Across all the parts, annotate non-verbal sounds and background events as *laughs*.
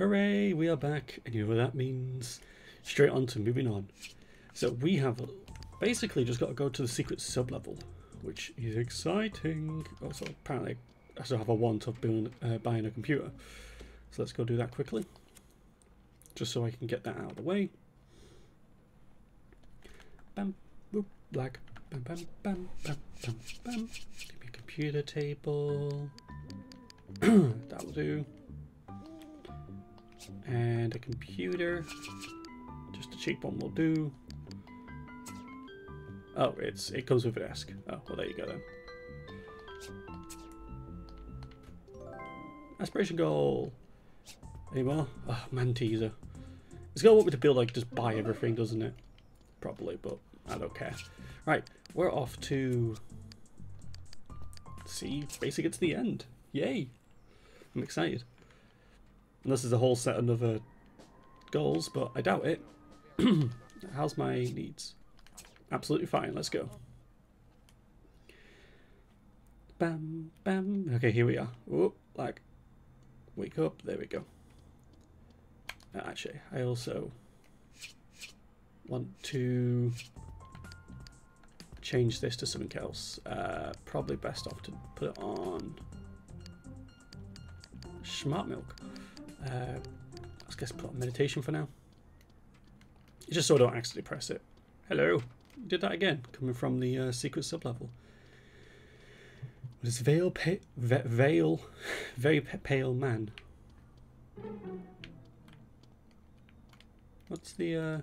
Hooray, we are back. And you know what that means? Straight on to moving on. So we have basically just got to go to the secret sub-level, which is exciting. Also, apparently, I still have a want of building, uh, buying a computer. So let's go do that quickly. Just so I can get that out of the way. Bam, boop, black. Bam, bam, bam, bam, bam, bam. Give me a computer table. *clears throat* That'll do. And a computer. Just a cheap one will do. Oh, it's it comes with a desk. Oh, well there you go then. Aspiration goal. Any more? Oh, man teaser. It's gonna want me to build like just buy everything, doesn't it? Probably, but I don't care. Right, we're off to see basically it's the end. Yay! I'm excited. Unless there's a whole set of other goals, but I doubt it. *clears throat* How's my needs? Absolutely fine, let's go. Bam, bam. Okay, here we are. Oh, like, wake up. There we go. Uh, actually, I also want to change this to something else. Uh, probably best off to put it on smart milk. Uh, I guess put on meditation for now. Just so I don't accidentally press it. Hello. Did that again, coming from the uh, secret sublevel. What is veil, pa veil, *laughs* very pale man? What's the, uh...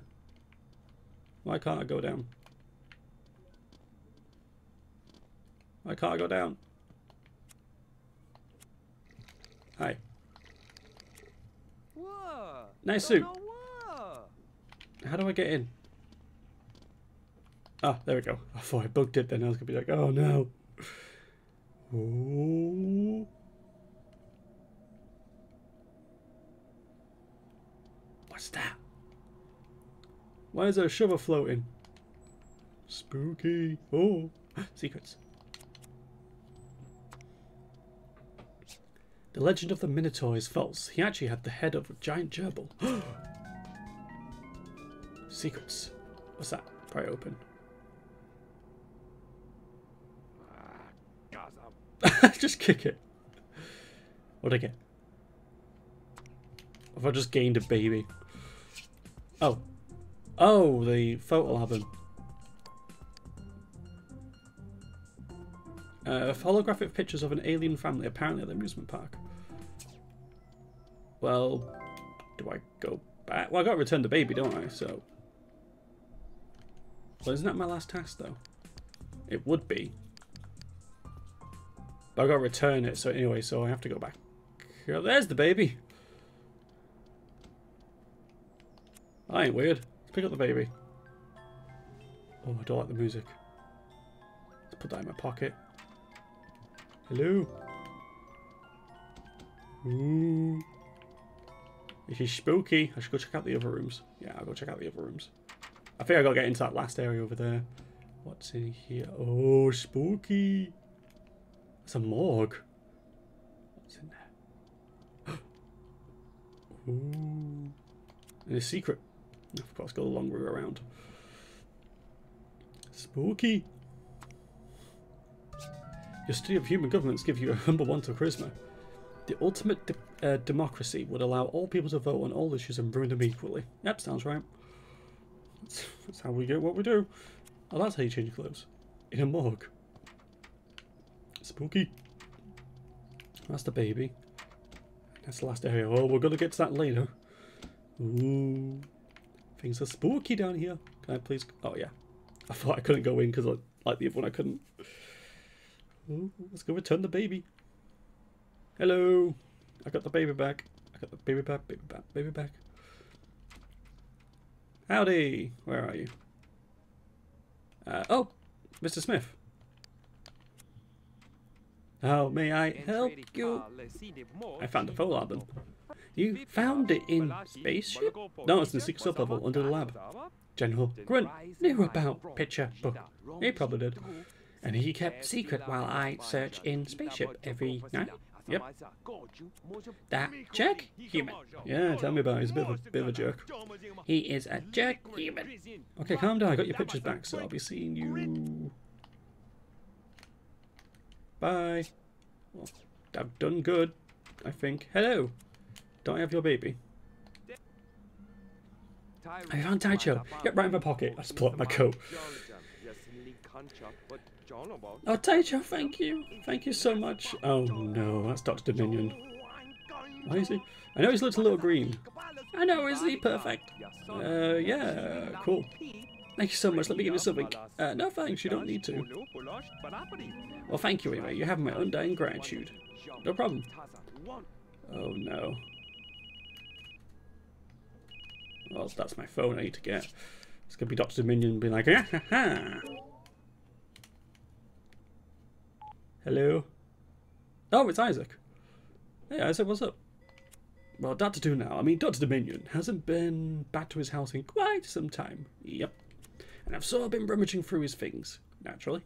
Why can't I go down? Why can't I go down? Hi. Nice suit. How do I get in? Ah, there we go. I thought I bugged it then. I was going to be like, oh no. Oh. What's that? Why is there a shovel floating? Spooky. Oh. *gasps* Secrets. The legend of the Minotaur is false. He actually had the head of a giant gerbil. *gasps* Secrets. What's that? Probably open. *laughs* just kick it. What'd I get? If I just gained a baby. Oh. Oh, the photo album. Uh, holographic pictures of an alien family apparently at the amusement park. Well, do I go back? Well, I got to return the baby, don't I? So. Well, isn't that my last task, though? It would be. But I got to return it, so anyway, so I have to go back. Oh, there's the baby. I ain't weird. Let's pick up the baby. Oh, I don't like the music. Let's put that in my pocket. Hello. Ooh. This is spooky. I should go check out the other rooms. Yeah, I'll go check out the other rooms. I think I gotta get into that last area over there. What's in here? Oh, spooky. It's a morgue. What's in there? *gasps* Ooh. And a secret. Of course, go the long way around. Spooky. Your study of human governments gives you a *laughs* humble want of charisma. The ultimate de uh, democracy would allow all people to vote on all issues and ruin them equally. Yep, sounds right. That's, that's how we get what we do. Oh, that's how you change clothes. In a morgue. Spooky. That's the baby. That's the last area. Oh, we're going to get to that later. Ooh. Things are spooky down here. Can I please... Oh, yeah. I thought I couldn't go in because, I like the other one, I couldn't. Ooh, let's go return the baby. Hello. I got the baby back. I got the baby back, baby back, baby back. Howdy. Where are you? Uh, oh, Mr. Smith. How may I help you? I found the photo album. You found it in spaceship? No, it's in the secret sub level under the lab. General Grunt knew about picture book. He probably did. And he kept secret while I search in spaceship every night. Yep. That jerk human. Yeah, tell me about it. He's a bit of a, bit of a jerk. He is a jerk human. Okay, calm down. I got your pictures back, so I'll be seeing you. Bye. Well, I've done good, I think. Hello. Don't I have your baby? I found Taicho. Get right in my pocket. I just pull out my coat. Oh, Taicho, thank you. Thank you so much. Oh no, that's Dr. Dominion. Why is he? I know he's a little green. I know, is he perfect? Uh, yeah, cool. Thank you so much. Let me give you something. Uh, no thanks, you don't need to. Well, thank you anyway. You have my undying gratitude. No problem. Oh no. Well, that's my phone I need to get. It's gonna be Dr. Dominion being like, ah, ha, ha. Hello? Oh, it's Isaac. Hey, Isaac, what's up? Well, Dr. Do now. I mean, Dr. Dominion hasn't been back to his house in quite some time. Yep. And I've sort of been rummaging through his things, naturally.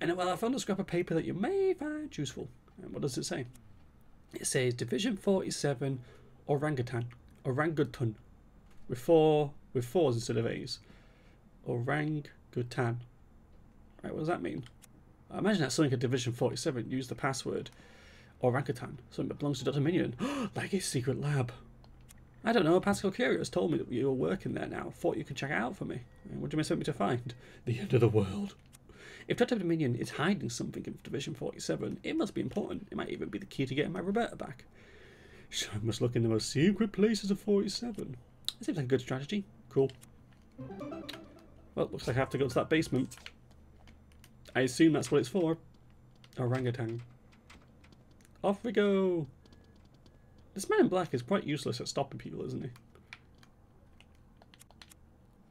And well, I found a scrap of paper that you may find useful. And what does it say? It says Division 47 Orangutan. Orangutan. With four with fours instead of A's. Orangutan. Right, what does that mean? I imagine that's something at Division 47 used the password orangutan, something that belongs to Dr. Minion, *gasps* like his secret lab. I don't know, Pascal Curious told me that you were working there now. Thought you could check it out for me. Uh, what do you expect me to find? The end of the world. If Dr. Dominion is hiding something in Division 47, it must be important. It might even be the key to getting my Roberta back. So I must look in the most secret places of 47. That seems like a good strategy. Cool. Well, looks like I have to go to that basement. I assume that's what it's for. Orangutan. Off we go! This man in black is quite useless at stopping people, isn't he?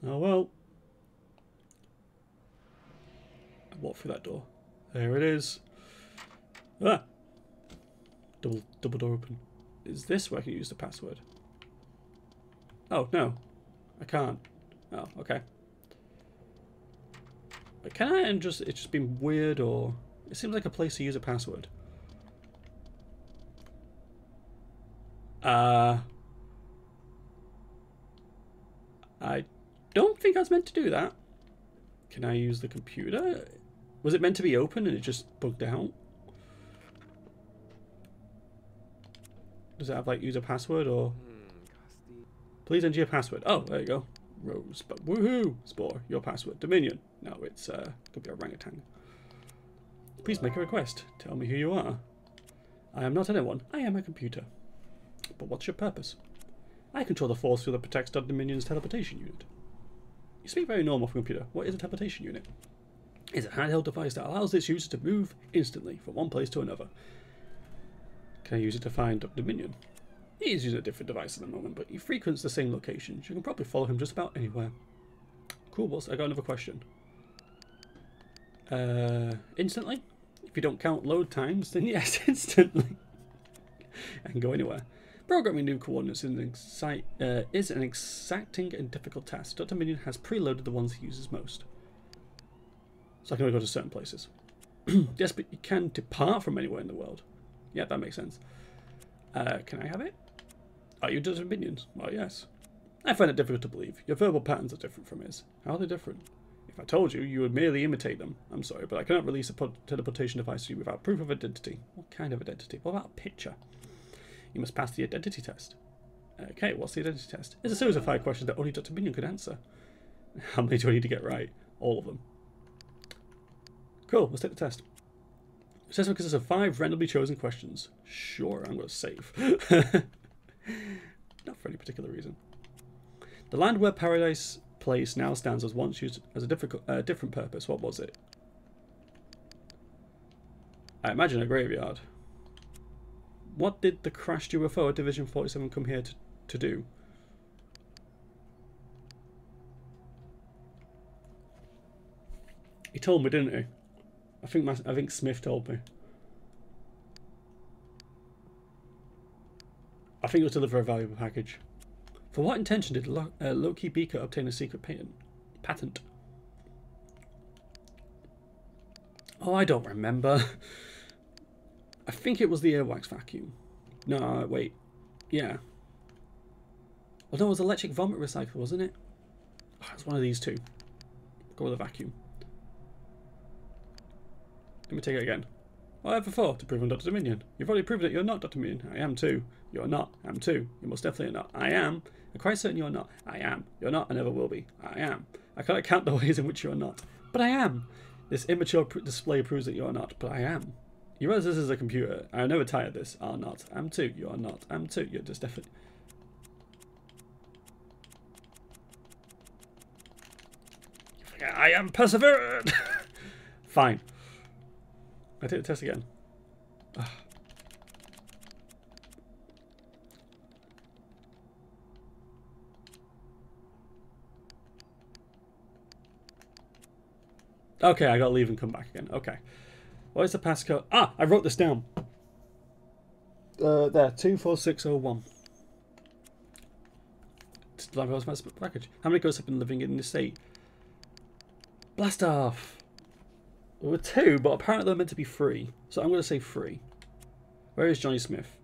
Oh well. I walk through that door. There it is. Ah! Double, double door open. Is this where I can use the password? Oh, no. I can't. Oh, okay. But can I and just it's just been weird or it seems like a place to use a password. Uh I don't think I was meant to do that. Can I use the computer? Was it meant to be open and it just bugged out? Does it have like user password or Please enter your password. Oh, there you go. Rose. But woohoo! Spore, your password. Dominion. No, it's uh could be orangutan. Please make a request. Tell me who you are. I am not anyone. I am a computer. But what's your purpose? I control the force field that protects Dominion's teleportation unit. You speak very normal for a computer. What is a teleportation unit? It's a handheld device that allows its user to move instantly from one place to another. Can I use it to find Dominion? He is using a different device at the moment, but he frequents the same locations. You can probably follow him just about anywhere. Cool, boss. I got another question. Uh, instantly? If you don't count load times, then *laughs* yes, instantly. Can go anywhere. Programming new coordinates is an, uh, is an exacting and difficult task. Dr. Minion has preloaded the ones he uses most. So I can only go to certain places. *clears throat* yes, but you can depart from anywhere in the world. Yeah, that makes sense. Uh, can I have it? Are you just minions? Well, yes. I find it difficult to believe. Your verbal patterns are different from his. How are they different? If I told you, you would merely imitate them. I'm sorry, but I cannot release a teleportation device to you without proof of identity. What kind of identity? What about a picture? You must pass the identity test. Okay, what's the identity test? It's a series of five questions that only Dr. Minion could answer. *laughs* How many do I need to get right? All of them. Cool, let's take the test. The test consists of five randomly chosen questions. Sure, I'm going to save. *laughs* Not for any particular reason. The land where Paradise Place now stands was once used as a difficult, uh, different purpose. What was it? I imagine a graveyard. What did the crashed UFO at Division 47 come here to, to do? He told me, didn't he? I think my, I think Smith told me. I think it was deliver a valuable package. For what intention did Lo uh, Loki Beaker obtain a secret patent? Patent. Oh, I don't remember. *laughs* I think it was the earwax vacuum. No, wait. Yeah. Well, no, it was electric vomit recycle, wasn't it? Oh, it's one of these two. Go with a vacuum. Let me take it again. What have for? To prove I'm Dr. Dominion. You've already proven that you're not Dr. Dominion. I am too. You're not. I'm too. You're most definitely not. I am. I'm quite certain you're not. I am. You're not. I never will be. I am. I cannot count the *laughs* ways in which you're not. But I am. This immature pr display proves that you're not. But I am. You realize this is a computer. I never tired this. Are not. I'm too. You are not. I'm too. You're just definitely. I am perseverant. *laughs* Fine. I take the test again. Ugh. Okay, I gotta leave and come back again. Okay. What is the passcode? Ah, I wrote this down. Uh, there, 24601. package. How many ghosts have been living in the state? Blast off! There were two, but apparently they're meant to be three. So I'm going to say three. Where is Johnny Smith?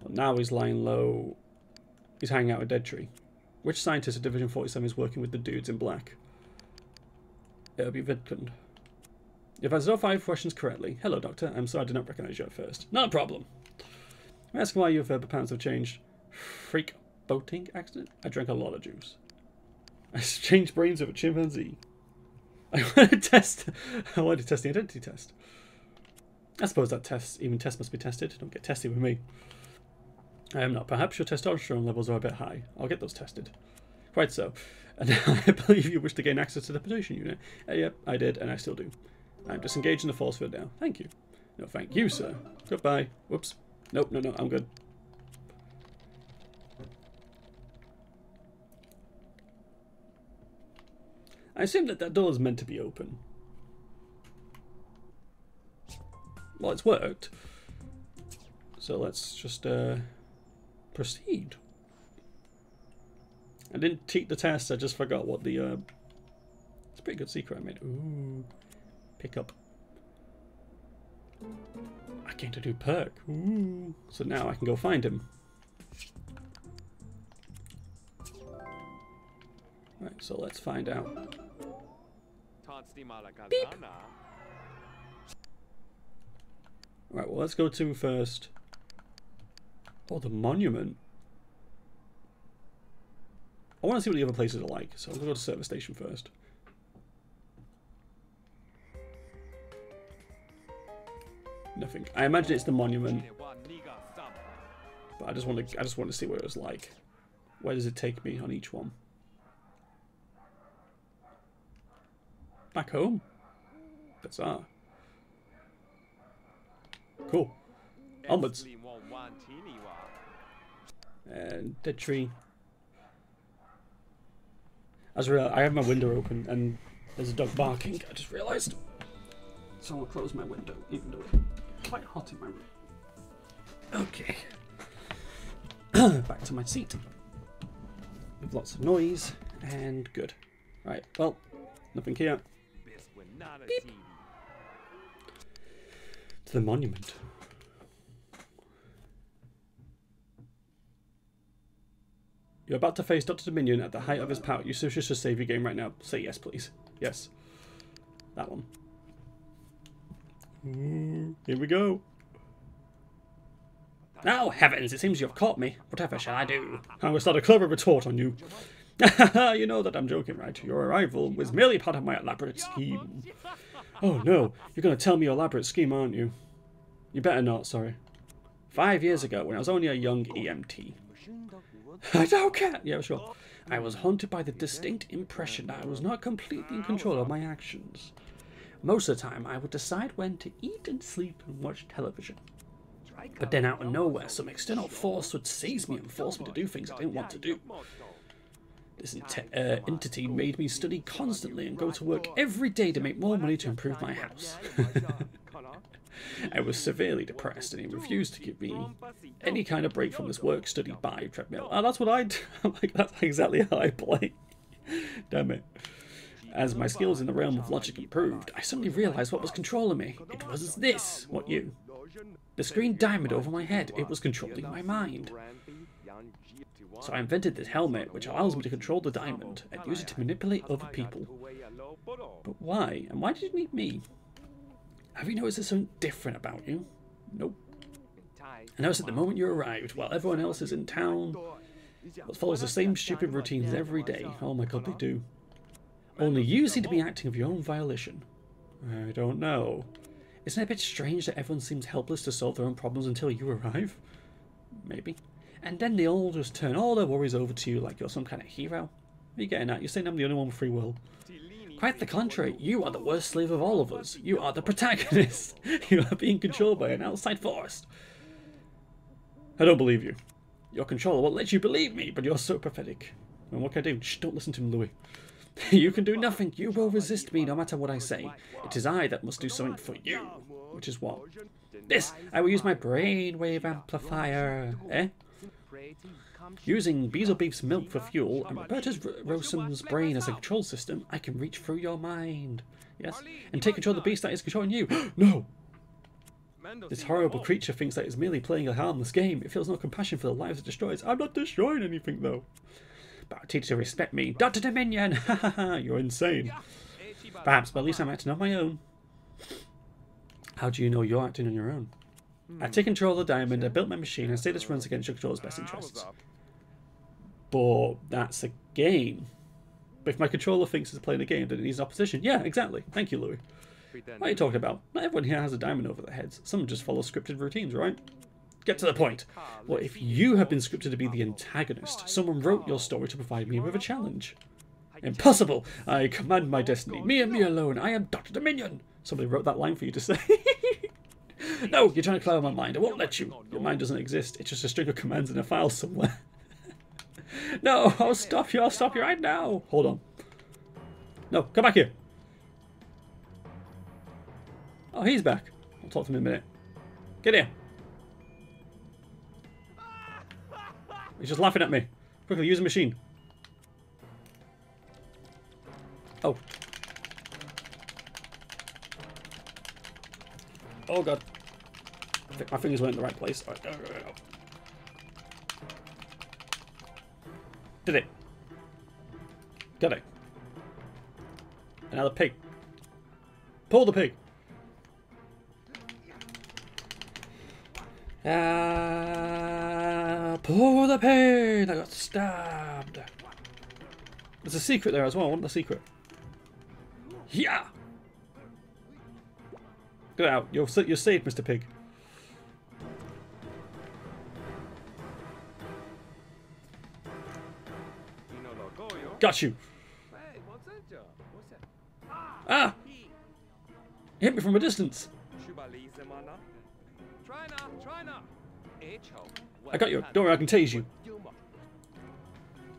Well, now he's lying low. He's hanging out with Dead Tree. Which scientist at Division 47 is working with the dudes in black? It'll be Vidcund. If I saw five questions correctly, hello doctor, I'm sorry I did not recognize you at first. Not a problem. I'm asking why your verbal patterns have changed. Freak boating accident? I drank a lot of juice. *laughs* I exchanged brains with a chimpanzee. *laughs* I want to test. *laughs* I want to test the identity test. I suppose that test, even test must be tested. Don't get tested with me. I am not. Perhaps your testosterone levels are a bit high. I'll get those tested. Quite so. *laughs* And I believe you wish to gain access to the petition unit. Uh, yep, I did, and I still do. I'm disengaged in the force field now. Thank you. No, thank you, sir. Goodbye. Whoops. Nope, no, no, I'm good. I assume that that door is meant to be open. Well, it's worked. So let's just uh, proceed. I didn't take the test, I just forgot what the... Uh... It's a pretty good secret I made. Ooh. Pick up. I came to do perk. Ooh. So now I can go find him. Right, so let's find out. Beep. Right, well, let's go to first. Oh, the monument. I want to see what the other places are like, so I'm going to go to service station first. Nothing. I imagine it's the monument, but I just want to. I just want to see what it was like. Where does it take me on each one? Back home. Bizarre. Ah. Cool. Onwards. And dead tree. As real, I have my window open and there's a dog barking. I just realised. So I'll close my window, even though it's quite hot in my room. Okay. *clears throat* Back to my seat. With lots of noise and good. Right, well, nothing here. Beep. To the monument. You're about to face Dr. Dominion at the height of his power. You should just save your game right now. Say yes, please. Yes. That one. Ooh, here we go. Oh, heavens, it seems you've caught me. Whatever shall I do? I will start a clever retort on you. *laughs* you know that I'm joking, right? Your arrival was merely part of my elaborate scheme. Oh no, you're going to tell me your elaborate scheme, aren't you? You better not, sorry. Five years ago, when I was only a young EMT. *laughs* I don't care! Yeah, sure. I was haunted by the distinct impression that I was not completely in control of my actions. Most of the time, I would decide when to eat and sleep and watch television. But then out of nowhere, some external force would seize me and force me to do things I didn't want to do. This uh, entity made me study constantly and go to work every day to make more money to improve my house. *laughs* I was severely depressed and he refused to give me any kind of break from this work study by treadmill. Oh, that's what I do. *laughs* like, that's exactly how I play. Damn it. As my skills in the realm of logic improved, I suddenly realized what was controlling me. It was this, what you. The screen diamond over my head, it was controlling my mind. So I invented this helmet, which allows me to control the diamond and use it to manipulate other people. But why? And why did you need me? Have you noticed there's something different about you? Nope. I noticed at the moment you arrived, while everyone else is in town, but follows the same stupid routines every day. Oh my god, they do. Only you seem to be acting of your own violation. I don't know. Isn't it a bit strange that everyone seems helpless to solve their own problems until you arrive? Maybe. And then they all just turn all their worries over to you like you're some kind of hero? What are you getting at? You're saying I'm the only one with free will? Quite the contrary, you are the worst slave of all of us. You are the protagonist. *laughs* you are being controlled by an outside force. I don't believe you. Your controller won't let you believe me, but you're so pathetic. And what can I do? Shh, don't listen to him, Louis. *laughs* you can do nothing. You will resist me no matter what I say. It is I that must do something for you. Which is what? This! I will use my brainwave amplifier. Eh? Using Beezle Beef's milk for fuel and Roberta's Rosum's brain as a control system, I can reach through your mind. Yes? And take control of the beast that is controlling you. *gasps* no! This horrible creature thinks that it's merely playing a harmless game. It feels no compassion for the lives it destroys. I'm not destroying anything, though. But I teach to respect me. Dr. Dominion! *laughs* Ha ha ha! You're insane. Perhaps, but at least I'm acting on my own. How do you know you're acting on your own? I take control of the diamond, I built my machine, and say this runs against your controller's best interests. But that's a game. But if my controller thinks it's playing a game, then it needs opposition. Yeah, exactly. Thank you, Louis. What are you talking about? Not everyone here has a diamond over their heads. Some just follow scripted routines, right? Get to the point. Well, if you have been scripted to be the antagonist, someone wrote your story to provide me with a challenge. Impossible! I command my destiny. Me and me alone. I am Dr. Dominion. Somebody wrote that line for you to say. *laughs* no, you're trying to cloud my mind. I won't let you. Your mind doesn't exist. It's just a string of commands in a file somewhere. *laughs* no, I'll stop you. I'll stop you right now. Hold on. No, come back here. Oh, he's back. I'll talk to him in a minute. Get here. He's just laughing at me. Quickly, use a machine. Oh. Oh god. My fingers weren't in the right place. Right. Did it. Got it. Another pig. Pull the pig. Ah, pull the pig! I got stabbed. There's a secret there as well. I want the secret. Yeah! Get out. You're, you're saved, Mr. Pig. Got you. Ah! hit me from a distance. I got you. Don't worry, I can tase you.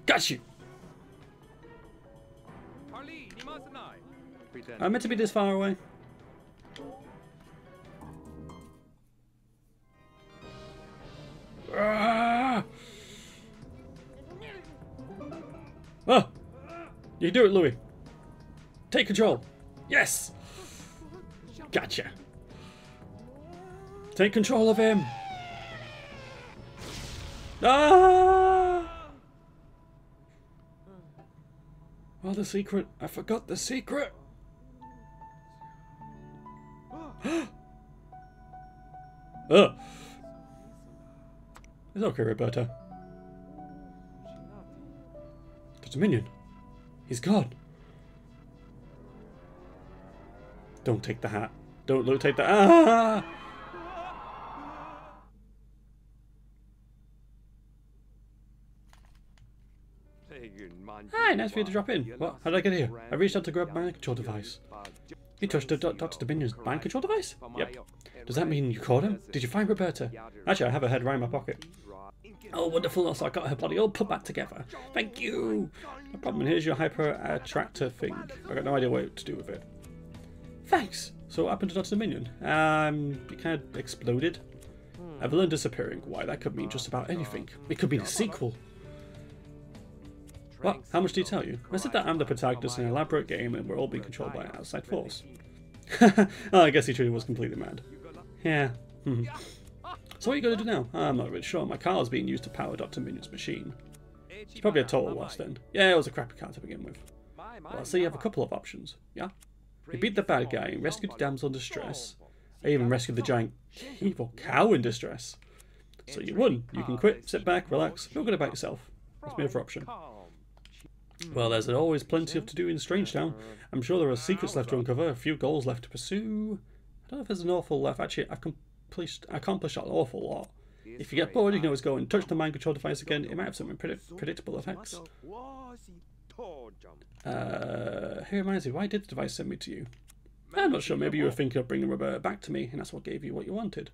Got you. I'm meant to be this far away. Ah! Oh! You do it, Louis. Take control. Yes! Gotcha. Take control of him. Ah! Oh, the secret. I forgot the secret. *gasps* oh. It's okay, Roberta. Dominion. He's gone. Don't take the hat. Don't look, take the... Ah! Hi, nice for you to drop in. What? How did I get here? I reached out to grab my control device. You touched Dr. Dominion's mind control device? Yep. Does that mean you caught him? Did you find Roberta? Actually, I have her head right in my pocket. Oh, wonderful. Also, I got her body all put back together. Thank you. No problem. Here's your hyper attractor thing. I got no idea what to do with it. Thanks. So what happened to Dr. Dominion? Um, it kind of exploded. Evelyn disappearing. Why, that could mean just about anything. It could be the sequel. What? How much do you tell you? I said that I'm the protagonist in an elaborate game and we're all being controlled by an outside force. *laughs* oh, I guess he truly was completely mad. Yeah, Hmm. So what are you going to do now? Ah, I'm not really sure. My car's being used to power Dr. Minion's machine. It's probably a total loss then. Yeah, it was a crappy car to begin with. Well, so you have a couple of options, yeah? You beat the bad guy rescued the damsel in distress. I even rescued the giant evil cow in distress. So you won. You can quit, sit back, relax, feel good about yourself. That's my other option. Well, there's always plenty of to do in Strangetown. I'm sure there are secrets left to uncover, a few goals left to pursue. I don't know if there's an awful lot. Actually, I accomplished, accomplished an awful lot. If you get bored, you can always go and touch the mind control device again. It might have some predict predictable effects. Uh, who reminds me, why did the device send me to you? I'm not sure. Maybe you were thinking of bringing Roberta back to me, and that's what gave you what you wanted.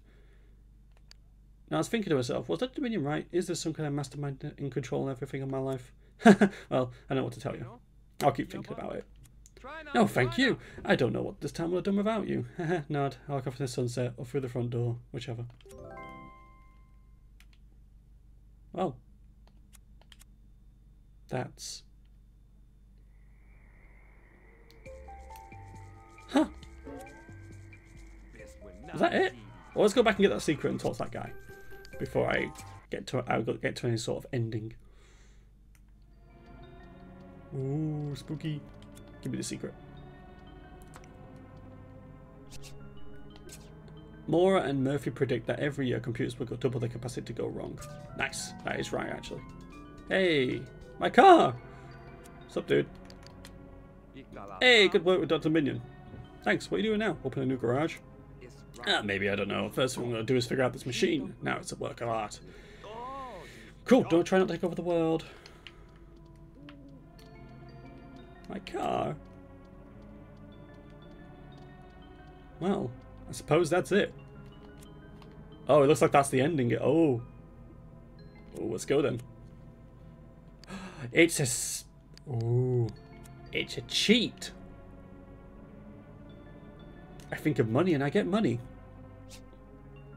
Now, I was thinking to myself, was that Dominion right? Is there some kind of mastermind in control of everything in my life? *laughs* well, I don't know what to tell you. I'll keep thinking about it. No, thank you. I don't know what this town would have done without you. *laughs* Nod. I'll look off in the sunset or through the front door, whichever. Well. That's... Huh. Is that it? Well, let's go back and get that secret and talk to that guy before I get to I get to any sort of ending. Ooh, spooky. Give me the secret. Mora and Murphy predict that every year computers will go double their capacity to go wrong. Nice. That is right, actually. Hey, my car! What's up, dude? Hey, good work with Dr. Minion. Thanks. What are you doing now? Open a new garage? Ah, maybe, I don't know. First thing I'm going to do is figure out this machine. Now it's a work of art. Cool, don't try not to take over the world. My car. Well, I suppose that's it. Oh, it looks like that's the ending. Oh. Oh, let's go then. *gasps* It's a... Oh. It's a cheat. I think of money and I get money.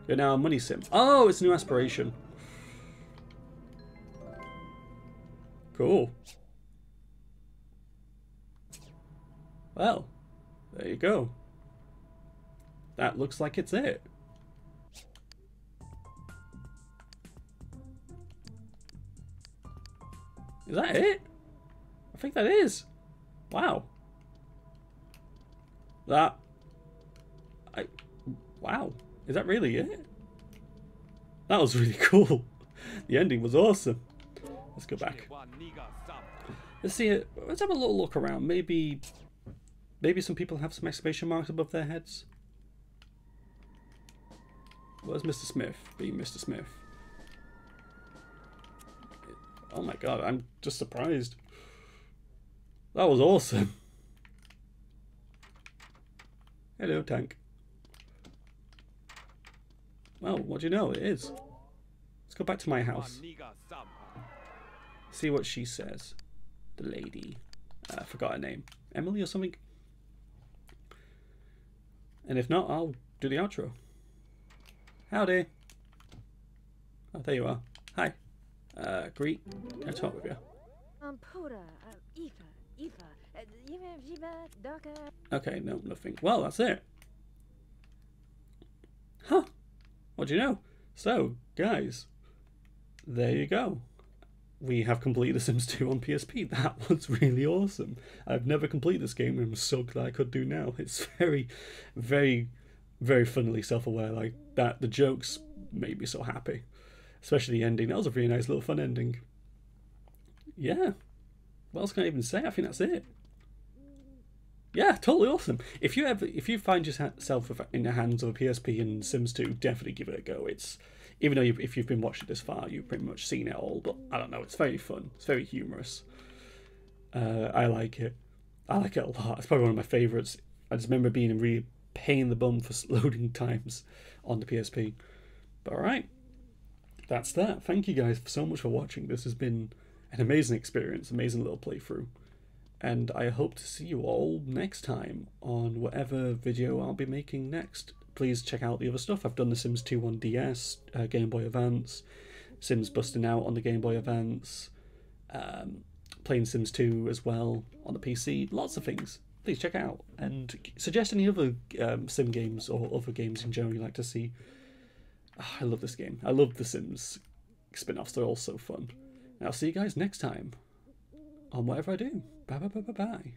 You're now a money sim. Oh, it's a new aspiration. Cool. Well, there you go. That looks like it's it. Is that it? I think that is. Wow. That I wow. Is that really it? That was really *laughs* cool. The ending was awesome. Let's go back. Let's see it. Let's have a little look around. Maybe maybe some people have some exclamation marks above their heads. Where's Mr. Smith? Being Mr. Smith. Oh my god, I'm just surprised. That was awesome. *laughs* Hello, tank. Well, what do you know? It is. Let's go back to my house. See what she says. The lady. Uh, I forgot her name. Emily or something? And if not, I'll do the outro. Howdy. Oh, there you are. Hi. Uh, greet. Can I talk with you? Um, okay, no, nothing. Well, that's it. Huh. What do you know? So, guys, there you go. We have completed The Sims 2 on PSP. *laughs* That was really awesome. I've never completed this game and I'm so glad I could do now. *laughs* It's very, very, very funnily self-aware like that. The jokes made me so happy. Especially the ending. That was a really nice little fun ending. Yeah. What else can I even say? I think that's it yeah, totally awesome. If you ever, if you find yourself in the hands of a PSP and Sims 2, definitely give it a go. It's even though you, if you've been watching this far, you've pretty much seen it all. But I don't know, it's very fun. It's very humorous. Uh, I like it. I like it a lot. It's probably one of my favourites. I just remember being really pain in the bum for *laughs* loading times on the PSP. But alright, that's that. Thank you guys so much for watching. This has been an amazing experience, amazing little playthrough and I hope to see you all next time on whatever video I'll be making next. Please check out the other stuff. I've done The Sims 2 on DS, uh, Game Boy Advance, Sims Busting Out on the Game Boy Advance, um, playing Sims 2 as well on the PC, lots of things. Please check out and suggest any other um, sim games or other games in general you'd like to see. Ah, I love this game. I love The Sims spin offs, they're all so fun. And I'll see you guys next time on whatever I do. Bye bye bye bye bye.